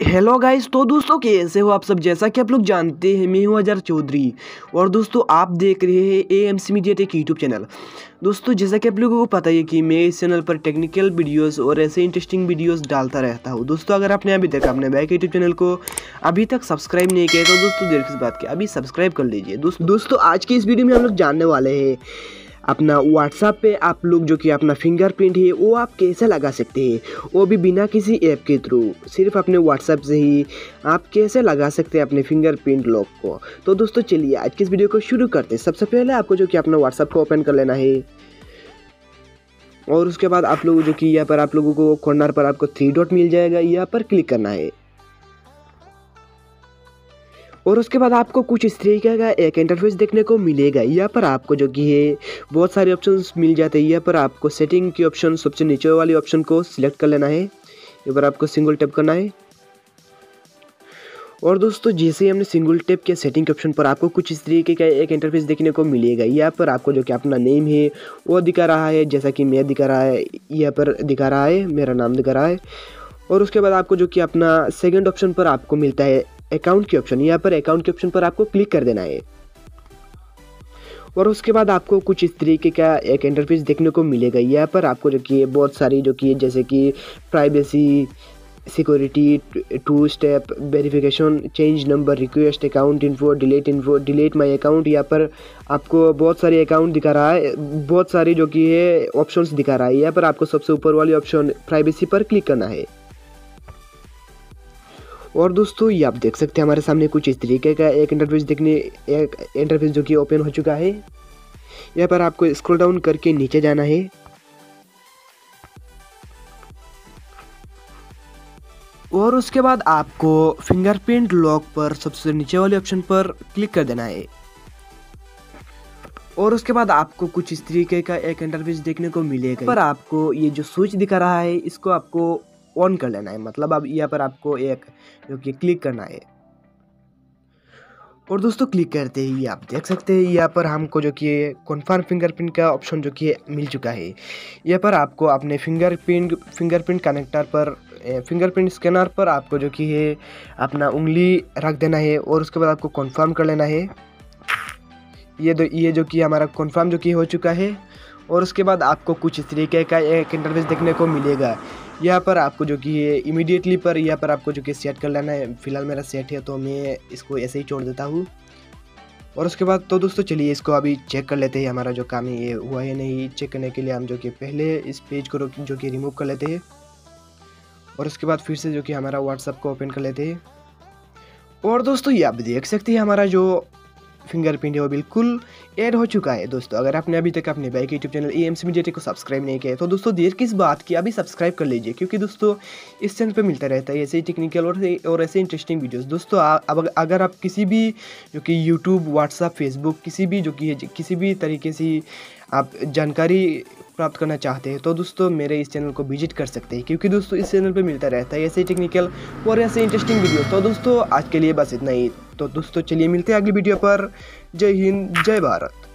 Hello guys तो दोस्तों कैसे हो आप सब? जैसा कि आप लोग जानते हैं, मैं हूँ अजहर चौधरी। और दोस्तों, आप देख रहे हैं A M C media tech YouTube channel दोस्तों, जैसा कि आप लोगों को पता है कि मैं इस चैनल पर टेक्निकल वीडियोस और ऐसे इंटरेस्टिंग वीडियोस डालता रहता हूँ। दोस्तों, अगर आपने अभी तक अपने बैक यूट्यूब चैनल को अभी तक सब्सक्राइब नहीं किया तो दोस्तों, देर किस बात की? अभी सब्सक्राइब कर लीजिए। दोस्तों आज की इस वीडियो में हम लोग जानने वाले हैं अपना व्हाट्सएप पे आप लोग जो कि अपना फिंगरप्रिंट है, वो आप कैसे लगा सकते हैं? वो भी बिना किसी ऐप के थ्रू सिर्फ़ अपने व्हाट्सएप से ही आप कैसे लगा सकते हैं अपने फिंगरप्रिंट लॉक को? तो दोस्तों चलिए, आज की इस वीडियो को शुरू करते हैं। सबसे पहले आपको जो कि अपना व्हाट्सएप को ओपन कर लेना है। और उसके बाद आप लोग जो कि यहाँ पर आप लोगों को कॉर्नर पर आपको थ्री डॉट मिल जाएगा। यहाँ पर क्लिक करना है। और उसके बाद आपको कुछ इस तरीके का एक इंटरफेस देखने को मिलेगा। यहाँ पर आपको जो कि है, बहुत सारे ऑप्शंस मिल जाते हैं। यहाँ पर आपको सेटिंग की ऑप्शन सबसे नीचे वाली ऑप्शन को सिलेक्ट कर लेना है। यहाँ पर आपको सिंगल टैप करना है। और दोस्तों, जैसे ही हमने सिंगल टैप के सेटिंग के ऑप्शन पर आपको कुछ इस तरीके का एक इंटरफेस देखने को मिलेगा। यहाँ पर आपको जो कि अपना नेम है, वो दिखा रहा है। जैसा कि मैं दिखा रहा है, यहाँ पर दिखा रहा है, मेरा नाम दिखा रहा है। और उसके बाद आपको जो कि अपना सेकंड ऑप्शन पर आपको मिलता है। अकाउंट के ऑप्शन यहाँ पर अकाउंट के ऑप्शन पर आपको क्लिक कर देना है। और उसके बाद आपको कुछ इस तरीके का एक इंटरफेस देखने को मिलेगा। यहाँ पर आपको जो कि बहुत सारी जो कि जैसे कि privacy security two step verification change number request account info delete info delete my account यहाँ पर आपको बहुत सारे अकाउंट दिखा रहा है, बहुत सारी जो कि है ऑप्शंस दिखा रहा है। यहाँ पर आपको सबसे ऊपर वाली ऑप्शन प्राइवेसी पर क्लिक करना है। और दोस्तों, ये आप देख सकते हैं, हमारे सामने कुछ इस तरीके का एक इंटरफेस देखने, एक इंटरफेस जो कि ओपन हो चुका है। यहाँ पर आपको स्क्रॉल डाउन करके नीचे जाना है। और उसके बाद आपको फिंगरप्रिंट लॉक पर सबसे नीचे वाले ऑप्शन पर क्लिक कर देना है। और उसके बाद आपको कुछ इस तरीके का एक इंटरफेस देखने को मिलेगा। पर आपको ये जो स्विच दिखा रहा है, इसको आपको ऑन कर लेना है। मतलब अब यहाँ पर आपको एक, जो कि क्लिक करना है। और दोस्तों क्लिक करते ही आप देख सकते हैं, यहाँ पर हमको जो कि कन्फर्म फिंगरप्रिंट का ऑप्शन जो कि मिल चुका है। यहाँ पर आपको अपने फिंगरप्रिंट फिंगरप्रिंट कनेक्टर पर फिंगरप्रिंट स्कैनर पर आपको जो कि है, अपना उंगली रख देना है और उसके बाद आपको कन्फर्म कर लेना है। ये दो, ये जो कि हमारा कन्फर्म जो कि हो चुका है और उसके बाद आपको कुछ इस तरीके का एक इंटरफेस देखने को मिलेगा। यहाँ पर आपको जो कि इमीडिएटली पर, यहाँ पर आपको जो कि सेट कर लेना है। फ़िलहाल मेरा सेट है तो मैं इसको ऐसे ही छोड़ देता हूँ। और उसके बाद तो दोस्तों चलिए इसको अभी चेक कर लेते हैं, हमारा जो काम है ये हुआ है नहीं चेक करने के लिए हम जो कि पहले इस पेज को जो कि रिमूव कर लेते हैं। और उसके बाद फिर से जो कि हमारा व्हाट्सअप को ओपन कर लेते हैं। और दोस्तों ये आप देख सकते हैं, हमारा जो फिंगरप्रिंट है वो बिल्कुल ऐड हो चुका है। दोस्तों, अगर आपने अभी तक अपने bike YouTube channel A M C को सब्सक्राइब नहीं किया तो दोस्तों, देर किस बात की? अभी सब्सक्राइब कर लीजिए, क्योंकि दोस्तों, इस चैनल पे मिलता रहता है ऐसे ही टेक्निकल और और ऐसे इंटरेस्टिंग वीडियोस दोस्तों अब अगर आप किसी भी, जो कि यूट्यूब व्हाट्सअप फेसबुक किसी भी, जो कि किसी भी तरीके से आप जानकारी प्राप्त करना चाहते हैं तो दोस्तों, मेरे इस चैनल को विज़िट कर सकते हैं, क्योंकि दोस्तों, इस चैनल पर मिलता रहता है ऐसे टेक्निकल और ऐसे इंटरेस्टिंग वीडियो तो दोस्तों, आज के लिए बस इतना ही। तो दोस्तों चलिए मिलते हैं अगली वीडियो पर। जय हिंद जय भारत।